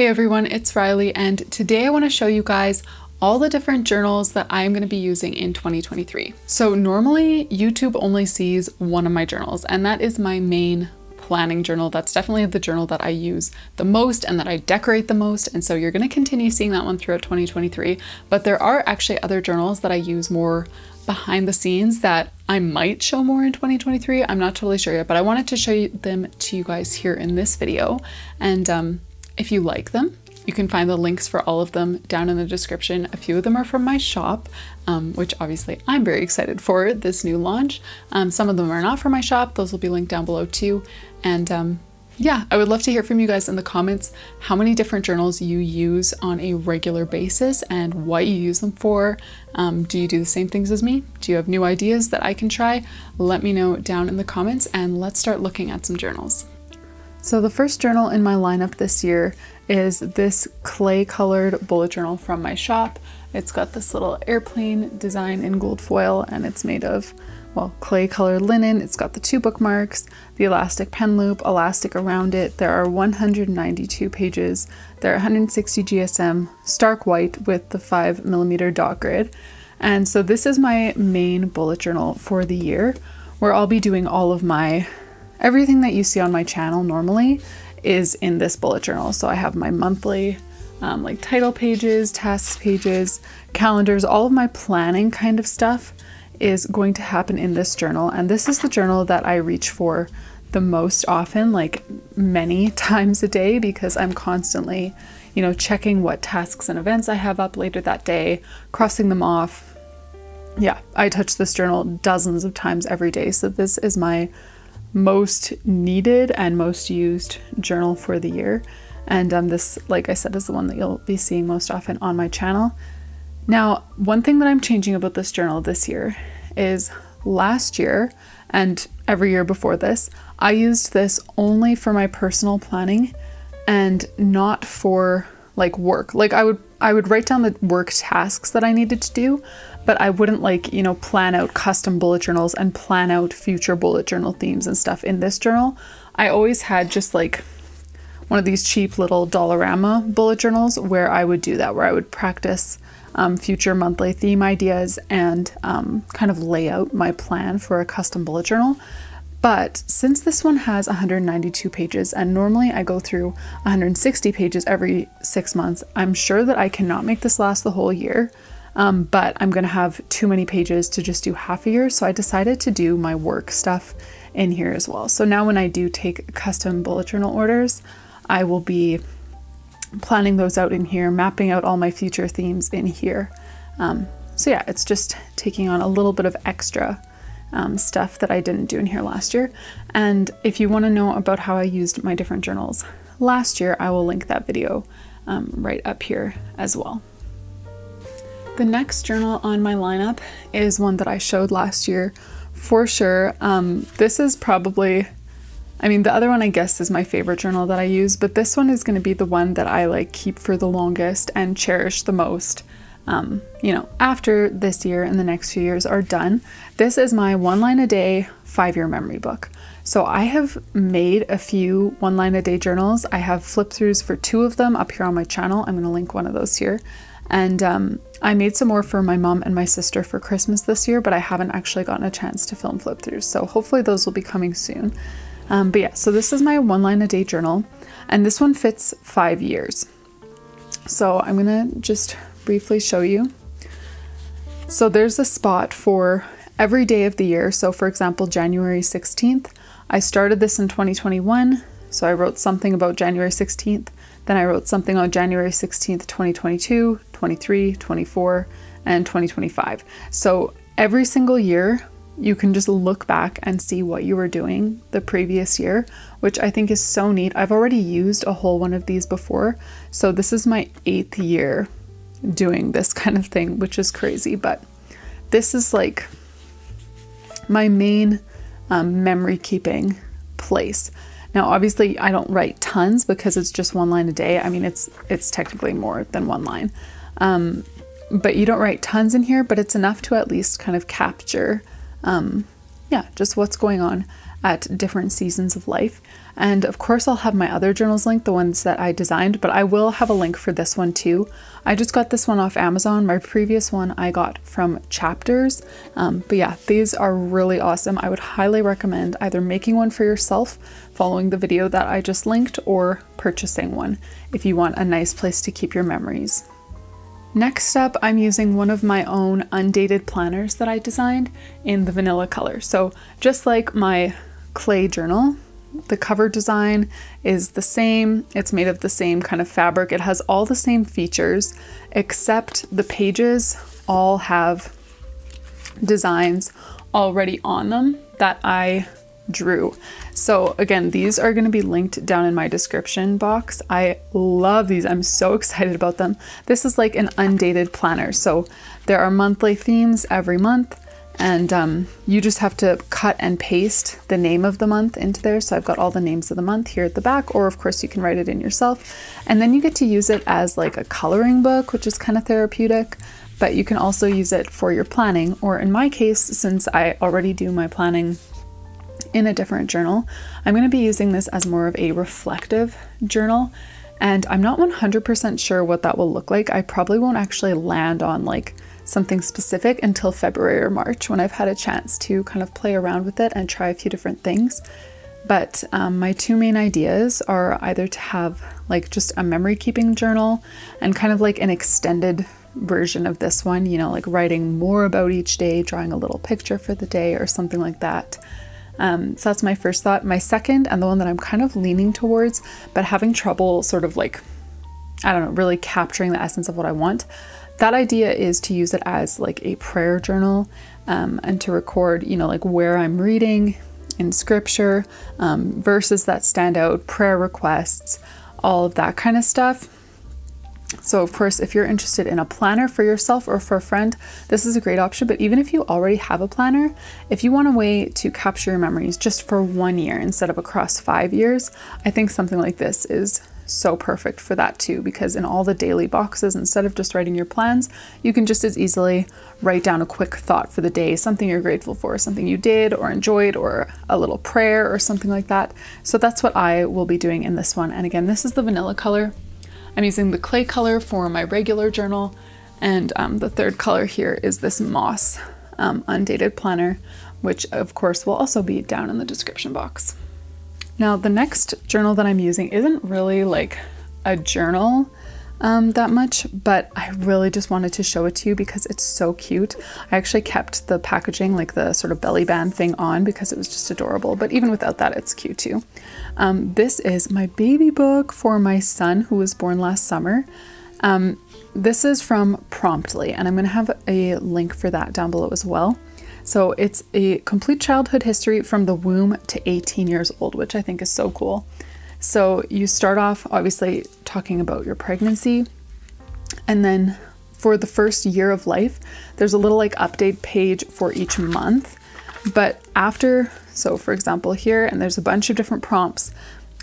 Hey everyone, it's Rylee, and today I want to show you guys all the different journals that I'm going to be using in 2023. So normally YouTube only sees one of my journals, and that is my main planning journal. That's definitely the journal that I use the most and that I decorate the most. And so you're going to continue seeing that one throughout 2023. But there are actually other journals that I use more behind the scenes that I might show more in 2023. I'm not totally sure yet, but I wanted to show them to you guys here in this video. And um, if you like them, you can find the links for all of them down in the description. A few of them are from my shop, um, which obviously I'm very excited for this new launch. Um, some of them are not from my shop, those will be linked down below too. And um, yeah, I would love to hear from you guys in the comments how many different journals you use on a regular basis and what you use them for. Um, do you do the same things as me? Do you have new ideas that I can try? Let me know down in the comments and let's start looking at some journals. So the first journal in my lineup this year is this clay colored bullet journal from my shop. It's got this little airplane design in gold foil and it's made of, well, clay colored linen. It's got the two bookmarks, the elastic pen loop, elastic around it. There are 192 pages. There are 160 GSM, stark white with the 5 millimeter dot grid. And so this is my main bullet journal for the year where I'll be doing all of my Everything that you see on my channel normally is in this bullet journal. So I have my monthly um, like title pages, tasks pages, calendars, all of my planning kind of stuff is going to happen in this journal. And this is the journal that I reach for the most often, like many times a day, because I'm constantly, you know, checking what tasks and events I have up later that day, crossing them off. Yeah, I touch this journal dozens of times every day. So this is my most needed and most used journal for the year. And um, this, like I said, is the one that you'll be seeing most often on my channel. Now, one thing that I'm changing about this journal this year is last year and every year before this, I used this only for my personal planning and not for like work. Like I would I would write down the work tasks that I needed to do, but I wouldn't like, you know, plan out custom bullet journals and plan out future bullet journal themes and stuff in this journal. I always had just like one of these cheap little Dollarama bullet journals where I would do that, where I would practice um, future monthly theme ideas and um, kind of lay out my plan for a custom bullet journal. But since this one has 192 pages, and normally I go through 160 pages every six months, I'm sure that I cannot make this last the whole year. Um, but I'm gonna have too many pages to just do half a year, so I decided to do my work stuff in here as well. So now when I do take custom bullet journal orders, I will be planning those out in here, mapping out all my future themes in here. Um, so yeah, it's just taking on a little bit of extra um, stuff that I didn't do in here last year. And if you want to know about how I used my different journals last year, I will link that video um, right up here as well. The next journal on my lineup is one that I showed last year for sure. Um, this is probably, I mean, the other one I guess is my favorite journal that I use, but this one is going to be the one that I like keep for the longest and cherish the most um, you know, after this year and the next few years are done, this is my one line a day five year memory book. So I have made a few one line a day journals. I have flip throughs for two of them up here on my channel. I'm going to link one of those here. And um, I made some more for my mom and my sister for Christmas this year, but I haven't actually gotten a chance to film flip throughs. So hopefully those will be coming soon. Um, but yeah, so this is my one line a day journal, and this one fits five years. So I'm gonna just briefly show you. So there's a spot for every day of the year. So for example, January 16th, I started this in 2021. So I wrote something about January 16th. Then I wrote something on January 16th, 2022, 23, 24, and 2025. So every single year, you can just look back and see what you were doing the previous year, which I think is so neat. I've already used a whole one of these before. So this is my eighth year doing this kind of thing, which is crazy. But this is like my main um, memory keeping place. Now, obviously, I don't write tons because it's just one line a day. I mean, it's it's technically more than one line, um, but you don't write tons in here. But it's enough to at least kind of capture, um, yeah, just what's going on at different seasons of life. And of course, I'll have my other journals linked, the ones that I designed, but I will have a link for this one too. I just got this one off Amazon. My previous one I got from Chapters. Um, but yeah, these are really awesome. I would highly recommend either making one for yourself following the video that I just linked or purchasing one if you want a nice place to keep your memories. Next up, I'm using one of my own undated planners that I designed in the vanilla color. So just like my clay journal, the cover design is the same. It's made of the same kind of fabric. It has all the same features, except the pages all have designs already on them that I drew. So again, these are going to be linked down in my description box. I love these. I'm so excited about them. This is like an undated planner. So there are monthly themes every month and um, you just have to cut and paste the name of the month into there. So I've got all the names of the month here at the back, or of course you can write it in yourself. And then you get to use it as like a coloring book, which is kind of therapeutic, but you can also use it for your planning. Or in my case, since I already do my planning in a different journal, I'm going to be using this as more of a reflective journal. And I'm not 100% sure what that will look like. I probably won't actually land on like something specific until February or March when I've had a chance to kind of play around with it and try a few different things. But um, my two main ideas are either to have like just a memory keeping journal and kind of like an extended version of this one, you know, like writing more about each day, drawing a little picture for the day or something like that. Um, so that's my first thought. My second, and the one that I'm kind of leaning towards, but having trouble sort of like, I don't know, really capturing the essence of what I want, that idea is to use it as like a prayer journal um, and to record, you know, like where I'm reading in scripture, um, verses that stand out, prayer requests, all of that kind of stuff. So, of course, if you're interested in a planner for yourself or for a friend, this is a great option. But even if you already have a planner, if you want a way to capture your memories just for one year instead of across five years, I think something like this is so perfect for that too because in all the daily boxes instead of just writing your plans you can just as easily write down a quick thought for the day something you're grateful for something you did or enjoyed or a little prayer or something like that. So that's what I will be doing in this one. And again this is the vanilla color I'm using the clay color for my regular journal and um, the third color here is this moss um, undated planner which of course will also be down in the description box. Now, the next journal that I'm using isn't really like a journal um, that much, but I really just wanted to show it to you because it's so cute. I actually kept the packaging, like the sort of belly band thing on because it was just adorable, but even without that, it's cute too. Um, this is my baby book for my son who was born last summer. Um, this is from Promptly, and I'm going to have a link for that down below as well. So it's a complete childhood history from the womb to 18 years old, which I think is so cool. So you start off obviously talking about your pregnancy, and then for the first year of life, there's a little like update page for each month. But after, so for example, here, and there's a bunch of different prompts,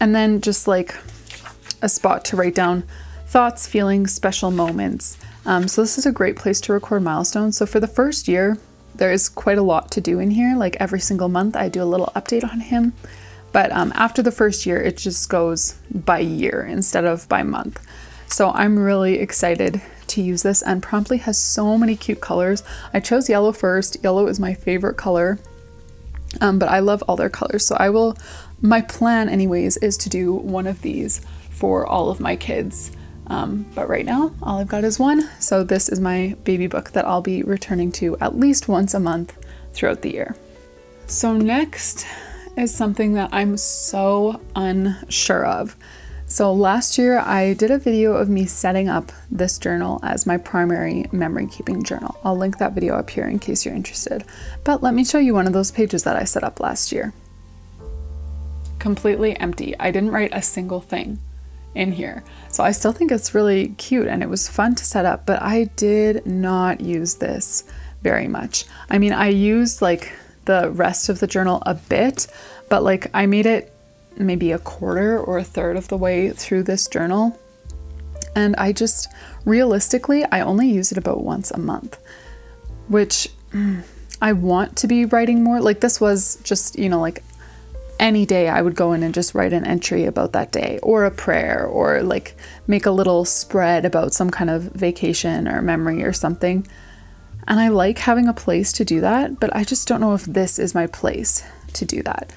and then just like a spot to write down thoughts, feelings, special moments. Um, so this is a great place to record milestones. So for the first year, there is quite a lot to do in here. Like every single month, I do a little update on him. But um, after the first year, it just goes by year instead of by month. So I'm really excited to use this and Promptly has so many cute colors. I chose yellow first. Yellow is my favorite color, um, but I love all their colors. So I will, my plan anyways, is to do one of these for all of my kids. Um, but right now, all I've got is one. So this is my baby book that I'll be returning to at least once a month throughout the year. So next is something that I'm so unsure of. So last year I did a video of me setting up this journal as my primary memory keeping journal. I'll link that video up here in case you're interested. But let me show you one of those pages that I set up last year. Completely empty. I didn't write a single thing in here. So I still think it's really cute and it was fun to set up, but I did not use this very much. I mean, I used like the rest of the journal a bit, but like I made it maybe a quarter or a third of the way through this journal. And I just realistically, I only use it about once a month, which mm, I want to be writing more. Like this was just, you know, like any day I would go in and just write an entry about that day or a prayer or like make a little spread about some kind of vacation or memory or something. And I like having a place to do that, but I just don't know if this is my place to do that.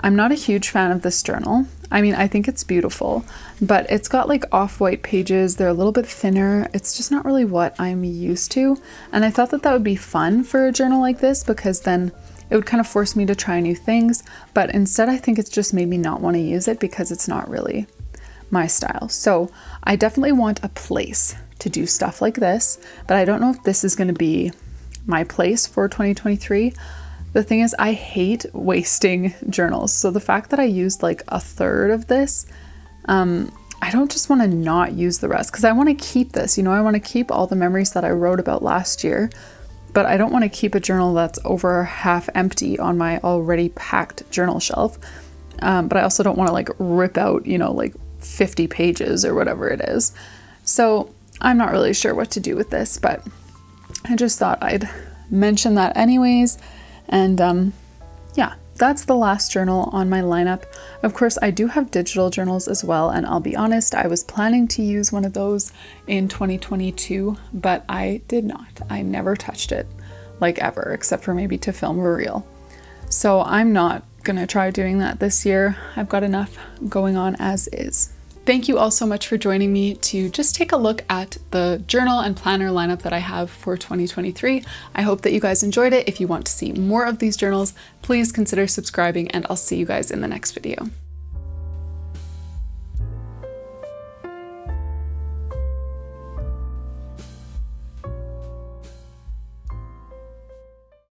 I'm not a huge fan of this journal. I mean, I think it's beautiful, but it's got like off white pages. They're a little bit thinner. It's just not really what I'm used to. And I thought that that would be fun for a journal like this because then it would kind of force me to try new things. But instead, I think it's just made me not want to use it because it's not really my style. So I definitely want a place to do stuff like this, but I don't know if this is going to be my place for 2023. The thing is, I hate wasting journals. So the fact that I used like a third of this, um, I don't just want to not use the rest because I want to keep this. You know, I want to keep all the memories that I wrote about last year, but I don't want to keep a journal that's over half empty on my already packed journal shelf. Um, but I also don't want to like rip out, you know, like 50 pages or whatever it is. So I'm not really sure what to do with this, but I just thought I'd mention that anyways. And um, yeah, that's the last journal on my lineup. Of course, I do have digital journals as well, and I'll be honest, I was planning to use one of those in 2022, but I did not. I never touched it, like ever, except for maybe to film a reel. So I'm not gonna try doing that this year. I've got enough going on as is. Thank you all so much for joining me to just take a look at the journal and planner lineup that I have for 2023. I hope that you guys enjoyed it. If you want to see more of these journals, please consider subscribing and I'll see you guys in the next video.